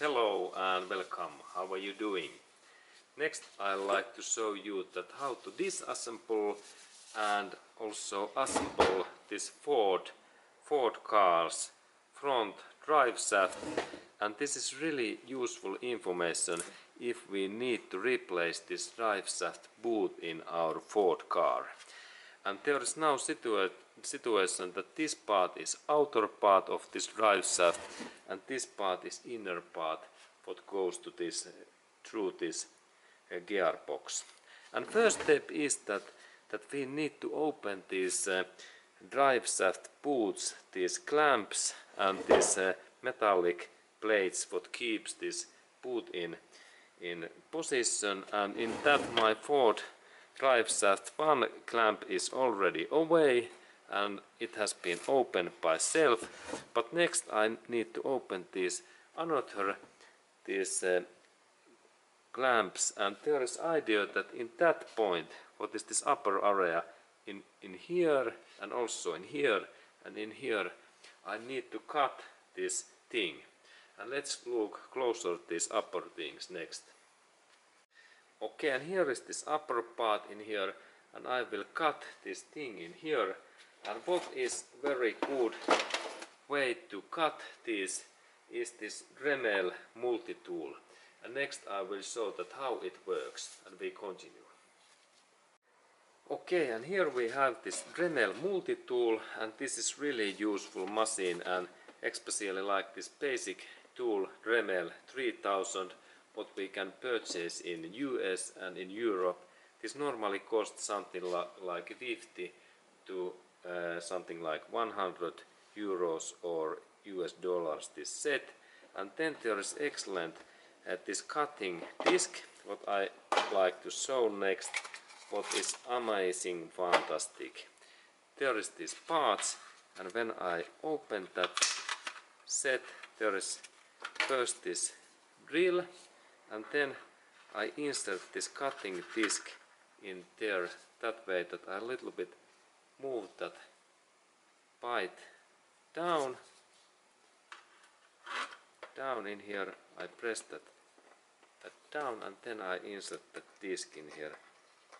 Hello and welcome. How are you doing? Next I like to show you that how to disassemble and also assemble this Ford Ford cars front drive shaft and this is really useful information if we need to replace this drive shaft boot in our Ford car. And there is now situa situation that this part is outer part of this drive shaft and this part is inner part what goes to this through this uh, gearbox. And first step is that that we need to open these uh, drive shaft boots, these clamps and these uh, metallic plates what keeps this boot in in position and in that my Ford drive shaft one clamp is already away and it has been opened by self. But next I need to open this another these uh, clamps. And there is idea that in that point what is this upper area? In in here and also in here and in here I need to cut this thing. And let's look closer at these upper things next okay and here is this upper part in here and I will cut this thing in here. And what is very good way to cut this is this Dremel multi-tool. And next I will show that how it works and we continue. Okay, and here we have this Dremel multi-tool and this is really useful machine and especially like this basic tool Dremel 3000 what we can purchase in US and in Europe. This normally costs something like 50 to uh, something like 100 euros or US dollars this set and then there is excellent at this cutting disc what I like to show next what is amazing fantastic there is these parts and when I open that set there is first this drill and then I insert this cutting disc in there that way that I a little bit move that bite down. Down in here I press that, that down and then I insert the disc in here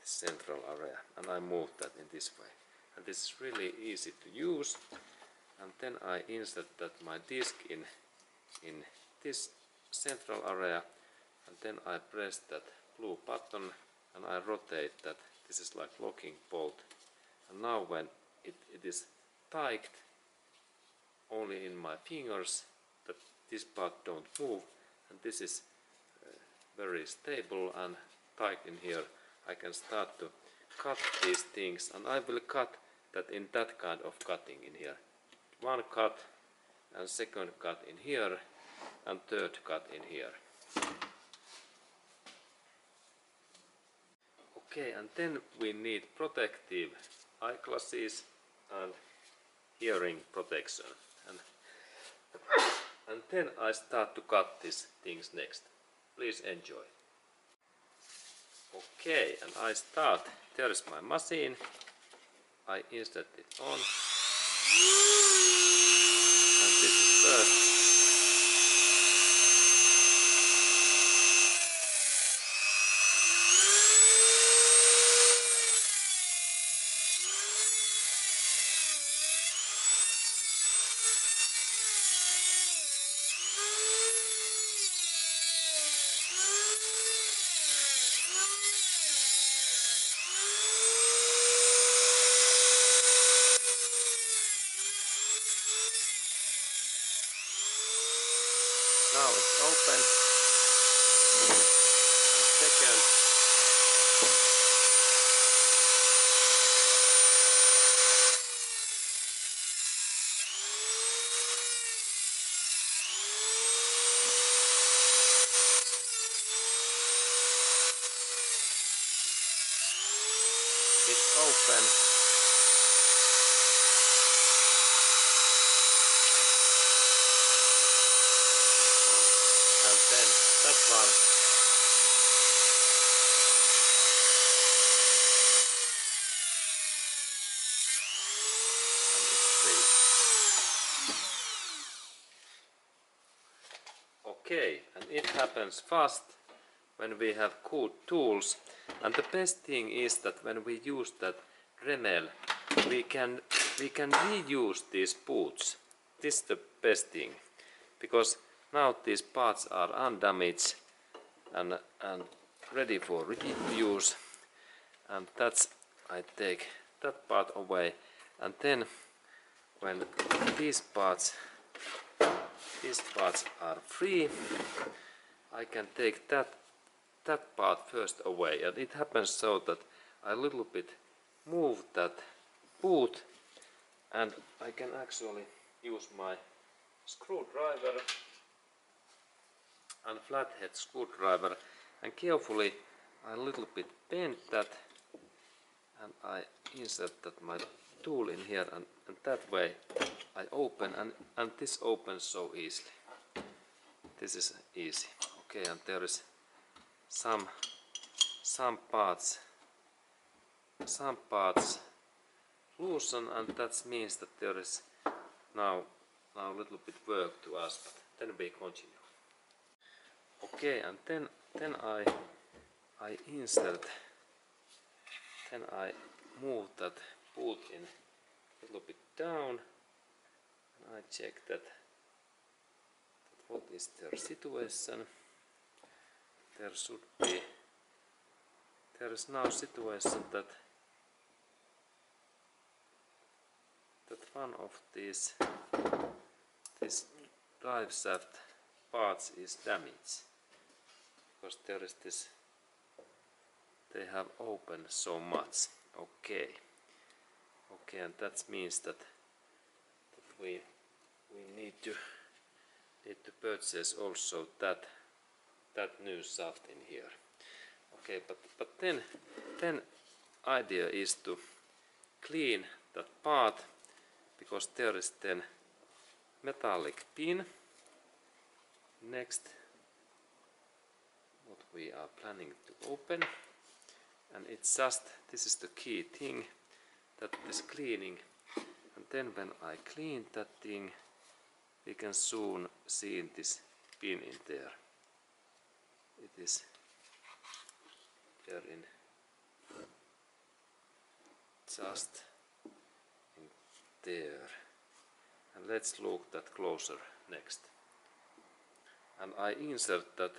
the central area and I move that in this way. And this is really easy to use. And then I insert that my disc in in this central area and then I press that blue button and I rotate that. This is like locking bolt. And now when it, it is tight only in my fingers that this part don't move. And this is uh, very stable and tight in here. I can start to cut these things. And I will cut that in that kind of cutting in here. One cut and second cut in here and third cut in here okay and then we need protective eyeglasses and hearing protection and and then I start to cut these things next please enjoy Okay, and I start. There is my machine. I insert it on. And this is first. Now it's open. Second. It's open. then that one and it's free Okay, and it happens fast when we have good tools. And the best thing is that when we use that Dremel, we can we can reuse these boots. This is the best thing because now these parts are undamaged and and ready for reuse. And that's I take that part away, and then when these parts these parts are free, I can take that that part first away. And it happens so that I little bit move that boot and I can actually use my screwdriver and flathead screwdriver. And carefully I little bit bend that and I insert that my tool in here and, and that way I open and, and this opens so easily. This is easy. Okay and there is some some parts some parts loosen and that means that there is now now a little bit work to us but then we continue. Okay and then then I I insert then I move that bolt in a little bit down I check that, what is their situation there should be there is now situation that that one of these. This drive shaft parts is damaged. Because there is this they have opened so much. Okay. Okay and that means that, that we we need to need to purchase also that that new shaft in here. Okay but but then then idea is to clean that part because there is then metallic pin. Next what we are planning to open. And it's just this is the key thing that is cleaning. And then when I clean that thing we can soon see in this pin in there. It is there in just in there. And let's look that closer next. And I insert that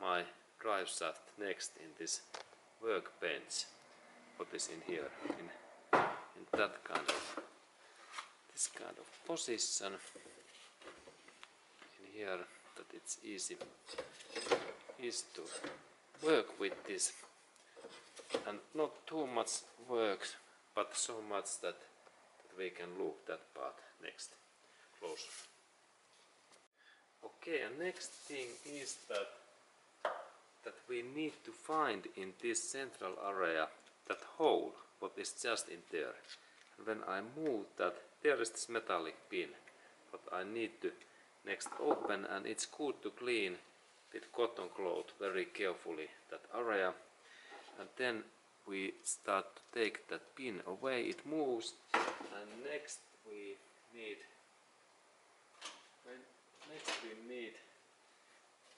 my drive shaft next in this workbench. What is in here in, in that kind of this kind of position here that it's easy easy to work with this. And not too much work but so much that, that we can look that part next closer. Okay and next thing is that that we need to find in this central area that hole what is just in there. And when I move that there is this metallic pin what I need to next open and it's good to clean with cotton cloth very carefully that area. And then we start to take that pin away it moves and next we need next we need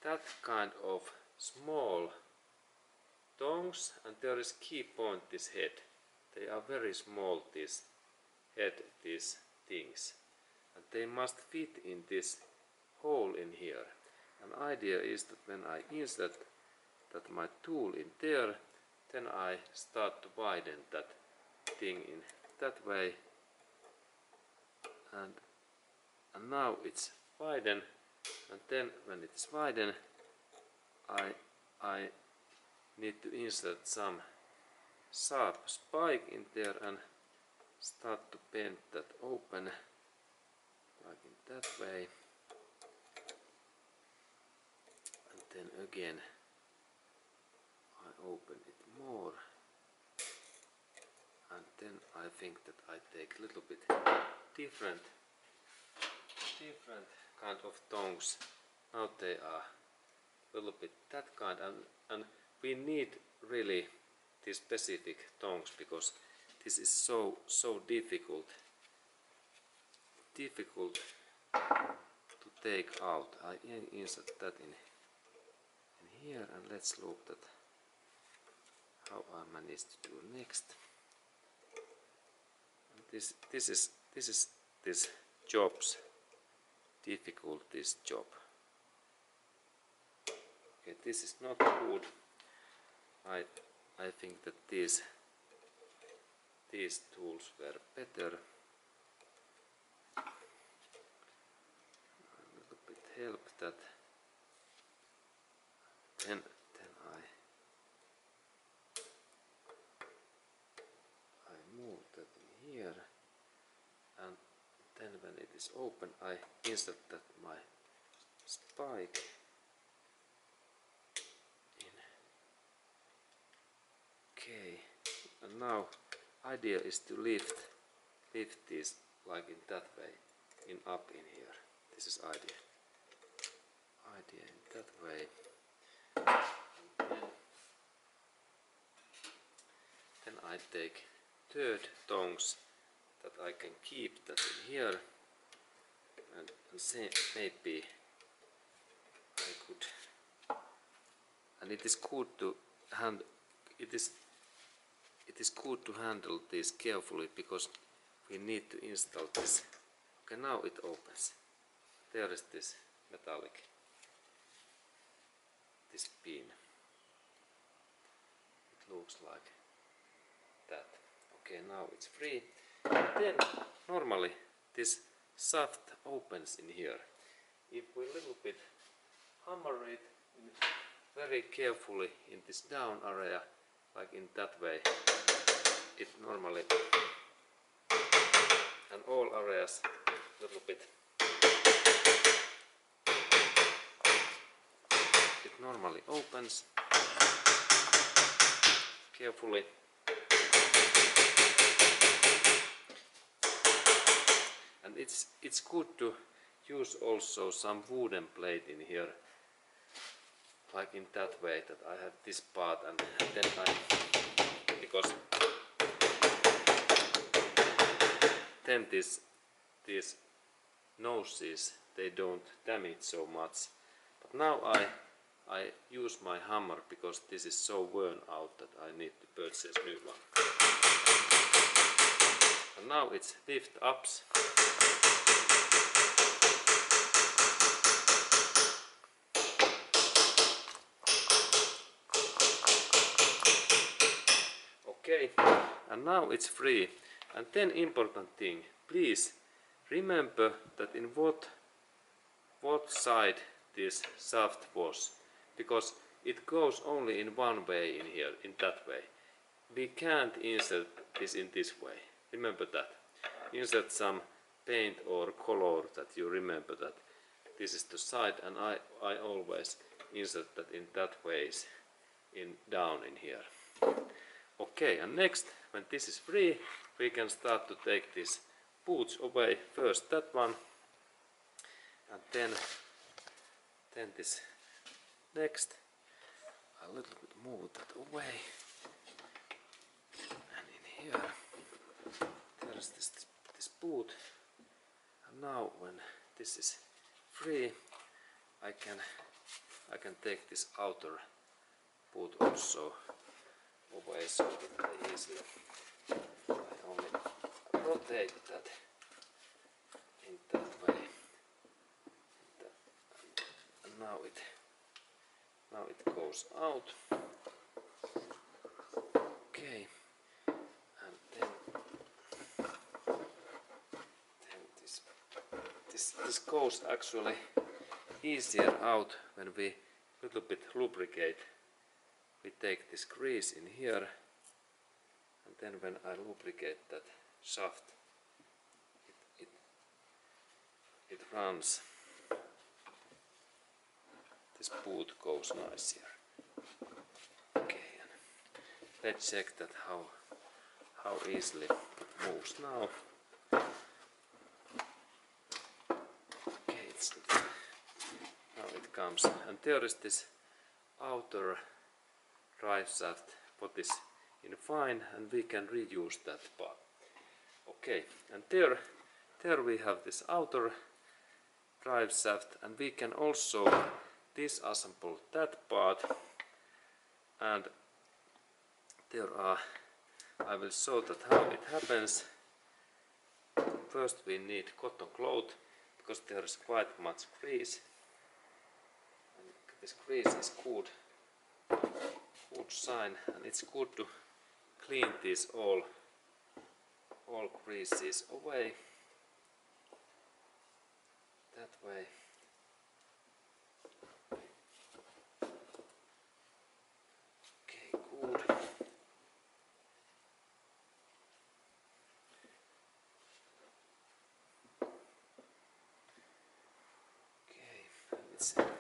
that kind of small tongs and there is key point this head. They are very small this head these things. And they must fit in this hole in here. And idea is that when I insert that my tool in there then I start to widen that thing in that way. And and now it's widen. And then when it's widen I I need to insert some sharp spike in there and start to bend that open like in that way and then again I open it more. And then I think that I take a little bit different different kind of tongs now they are a little bit that kind. And, and we need really these specific tongs because this is so so difficult difficult to take out. I insert that in, in here and let's look that how I managed to do next. This this is this is this job's difficulties job. Okay, this is not good. I I think that these these tools were better. A little bit help that. Then then I I move that in here and then when it is open. I insert that my spike. In. Okay. And now idea is to lift lift this like in that way in up in here. This is idea. Idea in that way. Then I take third tongs that I can keep that in here and, say maybe I could and it is good to hand it is it is good to handle this carefully because we need to install this. Okay now it opens. There is this metallic this pin. It looks like that. Okay now it's free. And then normally this shaft opens in here. If we little bit hammer it very carefully in this down area like in that way it normally and all areas little bit it normally opens carefully and it's it's good to use also some wooden plate in here like in that way that I have this part and then I because then this these noses they don't damage so much. But now I I use my hammer because this is so worn out that I need to purchase new one and now it's lift ups. Okay and now it's free. And then important thing please remember that in what what side this shaft was? Because it goes only in one way in here in that way. We can't insert this in this way remember that. Insert some paint or color that you remember that this is the side and I, I always insert that in that ways in down in here. Okay and next when this is free we can start to take these boots away. First that one and then then this next. A little bit move that away. And in here there's this, this boot. And now when this is free I can I can take this outer boot also. Away so I easily I only rotate that in that way. And now it now it goes out okay and then then this this this goes actually easier out when we a little bit lubricate. We take this grease in here and then when I lubricate that shaft it, it, it runs. This boot goes nice here. Okay and let's check that how how easily it moves now okay it's now comes and there is this outer drive shaft what is in fine and we can reuse that part. Okay and there there we have this outer drive shaft and we can also disassemble that part. And there are I will show that how it happens. First we need cotton cloth because there is quite much grease this grease is good good sign and it's good to clean these all all greases away. That way. Okay good. Okay and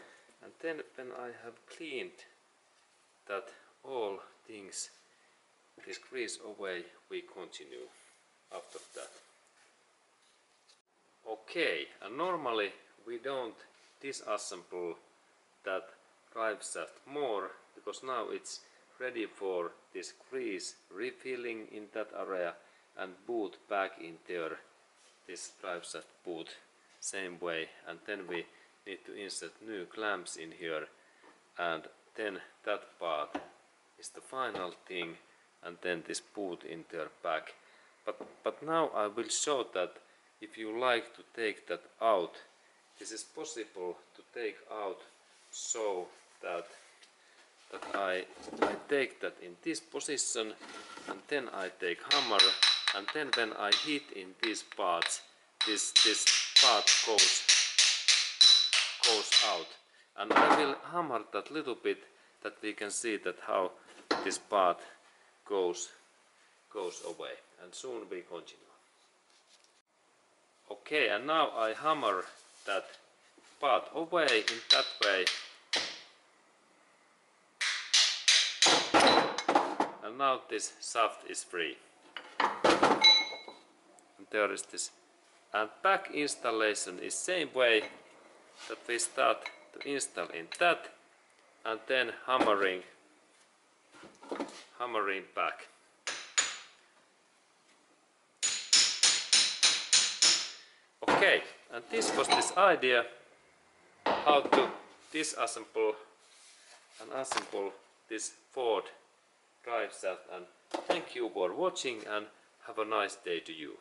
then when I have cleaned that all things this grease away we continue after that. Okay and normally we don't disassemble that drive shaft more because now it's ready for this grease refilling in that area and boot back in there this drive shaft boot same way. And then we need to insert new clamps in here and then that part is the final thing and then this boot in there back. But but now I will show that if you like to take that out this is possible to take out so that that I, I take that in this position and then I take hammer and then when I hit in these parts this this part goes goes out. And I will hammer that little bit that we can see that how this part goes goes away. And soon we continue. Okay and now I hammer that part away in that way. And now this shaft is free. And there is this. And back installation is same way that we start to install in that and then hammering hammering back. Okay and this was this idea how to disassemble and assemble this Ford drive shaft and thank you for watching and have a nice day to you